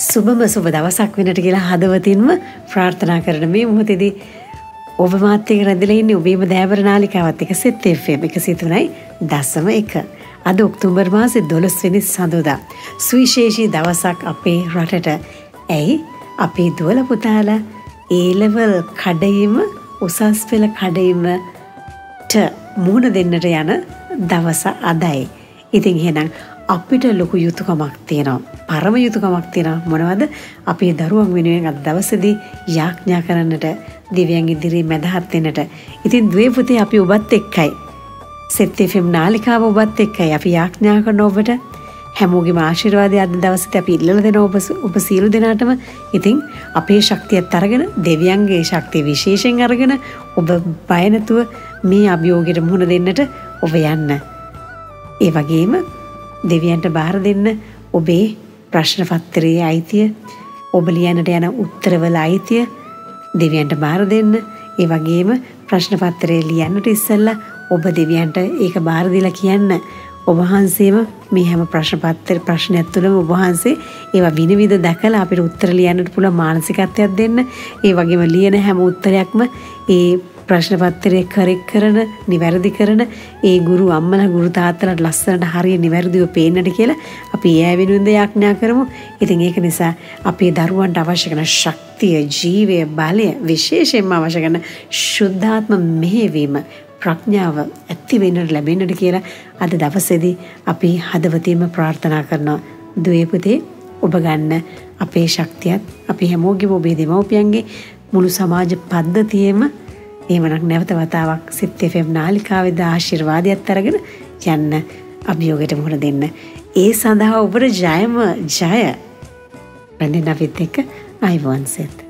සුබම සුබ දවසක් වෙනට කියලා හදවතින්ම ප්‍රාර්ථනා කරන මේ මොහොතේදී ඔබ මාත් එක්ක රැඳිලා ඉන්නේ ඔබේම දෑවර නාලිකාවත් එක්ක සෙත් FM 103යි දශම 1. අද ඔක්තෝබර් මාසේ 12 වෙනි සඳුදා. සුවිශේෂී දවසක් අපේ රටට. ඇයි අපේ දුවල පුතාලා ඒ ලෙවල් කඩයිම උසස් පෙළ කඩයිමට මුහුණ දෙන්නට යන දවස අදයි. ඉතින් එහෙනම් අපිට ලොකු යුතුකමක් තියෙනවා. පරම යුතුකමක් තියෙනවා. මොනවද? අපේ දරුවන් වෙනුවෙන් අද දවසේදී යාඥා කරන්නට දිව්‍යයන් ඉදිරියේ මැදහත් වෙන්නට. ඉතින් දුවේ පුතේ අපි ඔබත් එක්කයි. සෙත් FM නාලිකාව ඔබත් එක්කයි. අපි යාඥා කරන ඔබට හැමෝගේම ආශිර්වාදය අද දවසට අපි ඉල්ලලා දෙන ඔබ ඔබ සියලු දෙනාටම ඉතින් අපේ ශක්තියත් අරගෙන දෙවියන්ගේ ශක්තිය විශේෂයෙන් අරගෙන ඔබ බය නැතුව මේ අභියෝගයට මුහුණ දෙන්නට ඔබ යන්න. ඒ වගේම දෙවියන්ට බාර දෙන්න ඔබේ ප්‍රශ්න පත්තරයේ අයිතිය ඔබ ලියන්නට යන උත්තරවල අයිතිය දෙවියන්ට බාර දෙන්න. ඒ වගේම ප්‍රශ්න පත්තරේ ලියන්නට ඉස්සෙල්ලා ඔබ දෙවියන්ට ඒක බාර දීලා කියන්න. ඔබ වහන්සේම මේ හැම ප්‍රශ්න පත්‍ර ප්‍රශ්නයක් තුළම ඔබ වහන්සේ ඒවා විනිවිද දැකලා අපිට උත්තර ලියන්නට පුළුවන් මානසිකත්වයක් දෙන්න. ඒ වගේම ලියන හැම උත්තරයක්ම ඒ ප්‍රශ්න පත්තරය කරෙක් කරන නිවැරදි කරන ඒ ගුරු අම්මලා ගුරු තාත්තලාට ලස්සනට හරිය නිවැරදිව පේන්නට කියලා අපි ඒ වෙනුවෙන්ද යාඥා කරමු. ඉතින් ඒක නිසා අපේ දරුවන්ට අවශ්‍ය කරන ශක්තිය, ජීවය, බලය විශේෂයෙන්ම අවශ්‍ය කරන ශුද්ධාත්ම මෙහෙවීම ප්‍රඥාව ඇති වෙන්නට ලැබෙන්නට කියලා අද දවසේදී අපි හදවතින්ම ප්‍රාර්ථනා කරනවා. දුවේ පුතේ ඔබ ගන්න අපේ ශක්තියත් අපි හැමෝගෙම ඔබේ දෙමව්පියන්ගේ මුළු සමාජ පද්ධතියෙම එහෙමනම් නැවත වතාවක් සිත් FM නාලිකාවේද ආශිර්වාදයක් අරගෙන යන්න අභියෝගයට මුහුණ දෙන්න. ඒ සඳහා ඔබට ජයම ජය. රැඳෙන්න අපිත් එක්ක අයිබෝන් සෙත්.